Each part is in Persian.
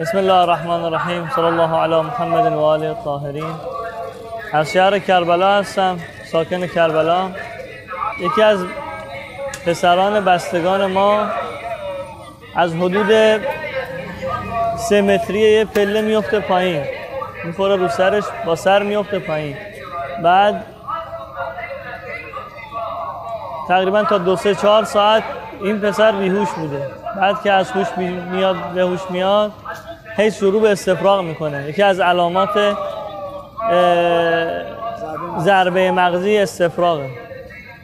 بسم الله الرحمن الرحیم صلی الله علی محمد و آله الطاهرین از شهر کربلا هستم ساکن کربلا یکی از پسران بستگان ما از حدود سه متری پله میفته پایین می‌خوره رو سرش با سر میفته پایین بعد تقریبا تا دو سه چهار ساعت این پسر بیهوش بوده بعد که از هوش میاد به هوش میاد هی شروع به استفراغ می‌کنه. یکی از علامات ضربه مغزی استفراغه.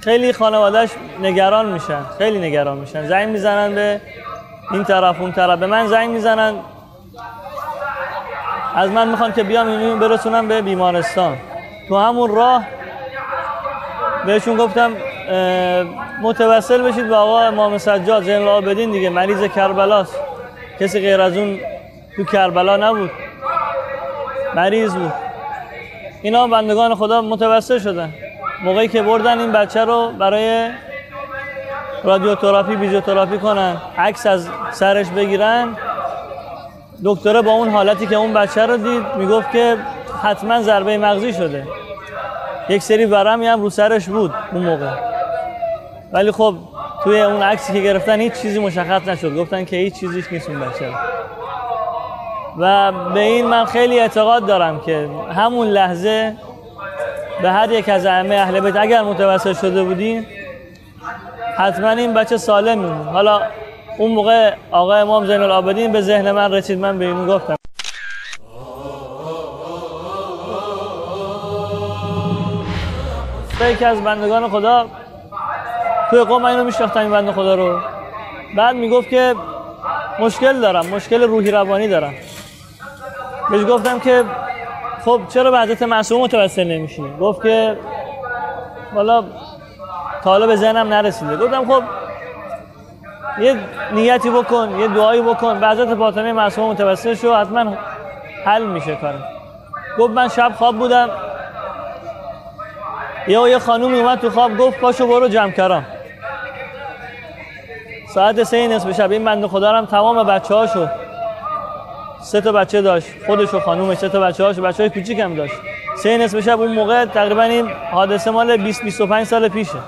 خیلی خانوادهش نگران میشن خیلی نگران میشن. زنگ می‌زنن به این طرف اون طرف. به من زنگ می‌زنن. از من می‌خوان که بیام اینو برسونم به بیمارستان. تو همون راه بهشون گفتم متوسل بشید به آقا امام سجاد زین العابدین دیگه مریض کربلاست. کسی غیر از اون تو کربلا نبود. مریض بود. اینا بندگان خدا متوسل شدن. موقعی که بردن این بچه رو برای رادیوتراپی بیزیوتراپی کنن. عکس از سرش بگیرن. دکتره با اون حالتی که اون بچه رو دید می‌گفت که حتما ضربه مغزی شده. یک سری ورمی هم رو سرش بود اون موقع. ولی خب توی اون عکسی که گرفتن هیچ چیزی مشخص نشد. گفتن که هیچ چیزیش نیست اون بچه و به این من خیلی اعتقاد دارم که همون لحظه به هر یک از ائمه اهل بیت اگر متوسل شده بودیم حتما این بچه سالم میمون حالا اون موقع آقا امام زین العابدین به ذهن من رسید من به این گفتم. یکی از بندگان خدا توی قوم اینو میشناختم این بنده خدا رو. بعد می‌گفت که مشکل دارم مشکل روحی روانی دارم. بهش گفتم که خب چرا به حضرت معصوم متوسل نمیشی؟ گفت که والا تا حالا به ذهنم نرسیده. گفتم خب یه نیتی بکن یه دعایی بکن به حضرت فاطمه معصومه متوسل شو حتما حل میشه کارم. گفت من شب خواب بودم. یه یه خانومی اومد تو خواب گفت پاشو برو جمع کرام ساعت سه نصف شب این بنده خدا هم تمام بچه هاشو سه تا بچه داشت. خودش و خانومش سه تا بچه هاشو بچه های کوچیک هم داشت. سه نصف شب اون موقع تقریبا این حادثه مال 20 25 سال پیشه.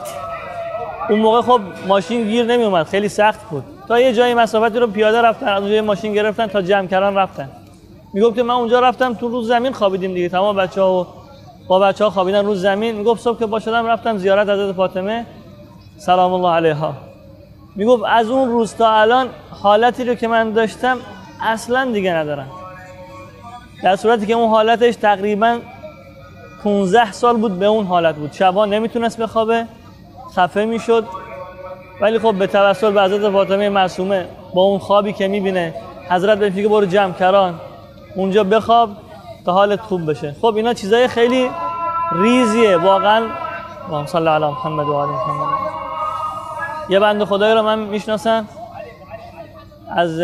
اون موقع خب ماشین گیر نمی اومد خیلی سخت بود. تا یه جایی مسافتی رو پیاده رفتن از اونجا ماشین گرفتن تا جمع کردن رفتن. می‌گفت که من اونجا رفتم تو روز زمین خوابیدیم دیگه. تمام بچه ها و با بچه ها خوابیدن روز زمین. می‌گفت صبح که با شدم رفتم زیارت حضرت فاطمه. سلام الله علیها. می‌گفت از اون روز تا الان حالتی رو که من داشتم اصلا دیگه ندارم در صورتی که اون حالتش تقریبا 15 سال بود به اون حالت بود. شبا نمی‌تونست بخوابه خفه می‌شد. ولی خب به توسل به حضرت فاطمه معصومه با اون خوابی که می‌بینه حضرت بهش میگه برو جمع کران. اونجا بخواب تا حالت خوب بشه. خب اینا چیزای خیلی ریزیه. واقعا اللهم صل علی محمد و آل محمد. یه بنده خدایی رو من می‌شناسم. از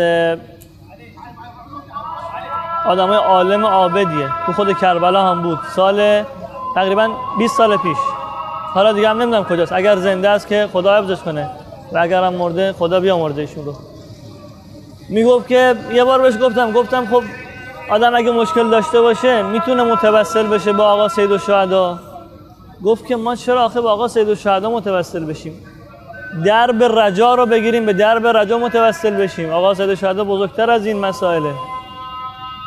آدمای عالم عابدیه. تو خود کربلا هم بود. سال تقریبا 20 سال پیش. حالا دیگه هم نمی‌دونم کجاست. اگر زنده است که خدا حفظش کنه. و اگر هم مرده خدا بیامرده ایشون رو. می‌گفت که یه بار بهش گفتم. گفتم خب آدم اگه مشکل داشته باشه می‌تونه متوسل بشه به آقا سید الشهدا گفت که ما چرا آخه به آقا سید الشهدا متوسل بشیم؟ درب رجا رو بگیریم به درب رجا متوسل بشیم. آقا سید الشهدا بزرگتر از این مسائله.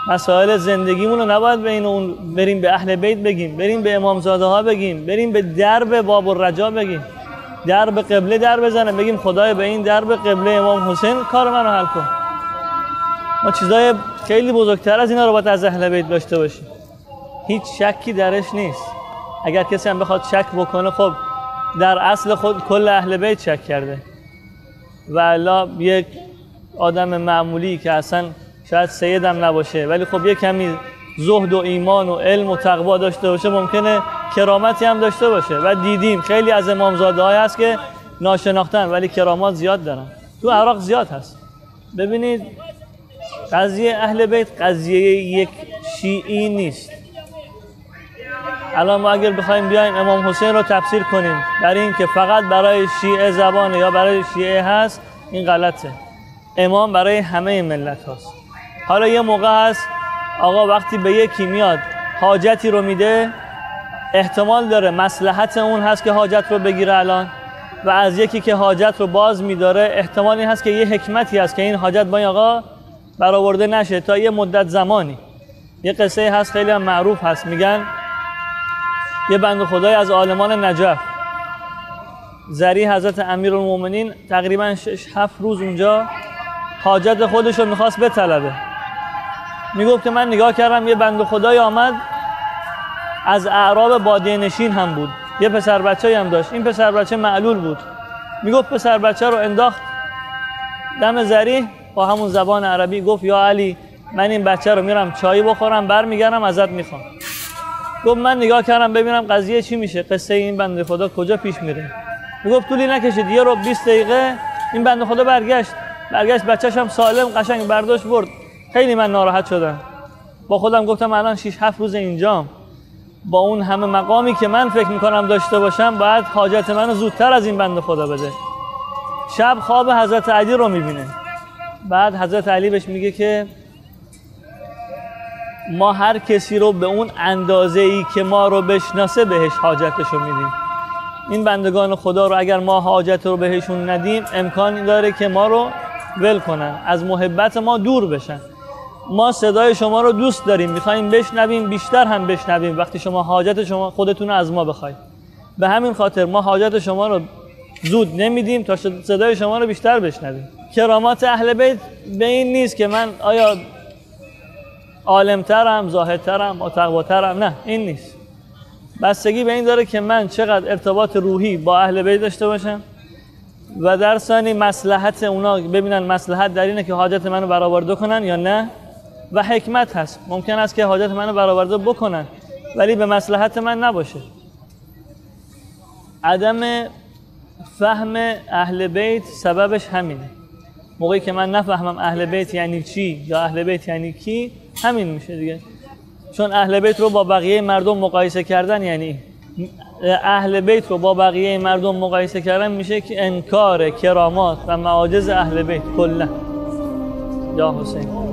مسائل زندگیمون رو نباید به این اون بریم به اهل بیت بگیم بریم به امامزاده ها بگیم بریم به درب باب الرجا بگیم. درب قبله در بزنه بگیم خدای به این درب قبله امام حسین کار منو حل کن. ما چیزای خیلی بزرگتر از اینا رو باید از اهل بیت داشته باشیم. هیچ شکی درش نیست. اگر کسی هم بخواد شک بکنه خب در اصل خود کل اهل بیت شک کرده. و یک آدم معمولی که اصلا شاید سیدم نباشه ولی خب یه کمی زهد و ایمان و علم و تقوا داشته باشه ممکنه کرامتی هم داشته باشه و دیدیم. خیلی از امامزاده های هست که ناشناختن ولی کرامات زیاد دارن. تو عراق زیاد هست. ببینید قضیه اهل بیت قضیه یک شیعی نیست. الان ما اگر بخوایم بیایم امام حسین رو تفسیر کنیم برای اینکه فقط برای شیعه زبانه یا برای شیعه هست این غلطه. امام برای همه ملت هست حالا یه موقع هست آقا وقتی به یکی میاد حاجتی رو میده احتمال داره مسلحت اون هست که حاجت رو بگیره الان. و از یکی که حاجت رو باز میداره احتمال این هست که یه حکمتی هست که این حاجت با این آقا برآورده نشه تا یه مدت زمانی. یه قصه هست خیلی هم معروف هست میگن یه بند خدای از عالمان نجف. زری حضرت امیر المومنین تقریبا 6 7 روز اونجا حاجت خودش رو می‌خواست بطلبه. می‌گفت که من نگاه کردم یه بند خدای آمد. از اعراب بادیه نشین هم بود. یه پسر بچه هم داشت. این پسر بچه معلول بود. می‌گفت پسر بچه رو انداخت دم زری با همون زبان عربی. گفت یا علی من این بچه رو میرم چای بخورم برمیگردم ازت می‌خوام. گفت من نگاه کردم ببینم قضیه چی میشه. قصه این بنده خدا کجا پیش میره؟ می‌گفت طولی نکشید. یه رو 20 دقیقه این بنده خدا برگشت. برگشت بچه‌ش هم سالم قشنگ برداشت برد. خیلی من ناراحت شدم. با خودم گفتم الان 6 7 روز اینجام. با اون همه مقامی که من فکر می‌کنم داشته باشم باید حاجت منو زودتر از این بنده خدا بده. شب خواب حضرت علی رو می‌بینه. بعد حضرت علی بهش میگه که ما هر کسی رو به اون اندازه ای که ما رو بشناسه بهش حاجتش رو میدیم. این بندگان خدا رو اگر ما حاجت رو بهشون ندیم امکان داره که ما رو ول کنن. از محبت ما دور بشن. ما صدای شما رو دوست داریم می‌خوایم بشنویم بیشتر هم بشنویم. وقتی شما حاجت شما خودتون از ما بخواید. به همین خاطر ما حاجت شما رو زود نمیدیم تا صدای شما رو بیشتر بشنویم. کرامات اهل بیت به این نیست که من آیا عالمترم زاهدترم تقواترم نه این نیست. بستگی به این داره که من چقدر ارتباط روحی با اهل بیت داشته باشم و در ثانی مسلحت اونا ببینن مسلحت در اینه که حاجت منو برآورده کنن یا نه. و حکمت هست. ممکن است که حاجت منو برآورده بکنن ولی به مسلحت من نباشه. عدم فهم اهل بیت سببش همینه. موقعی که من نفهمم اهل بیت یعنی چی یا اهل بیت یعنی کی همین میشه دیگه. چون اهل بیت رو با بقیه مردم مقایسه کردن یعنی اهل بیت رو با بقیه مردم مقایسه کردن میشه که انکار کرامات و معاجز اهل بیت کلا. یا حسین.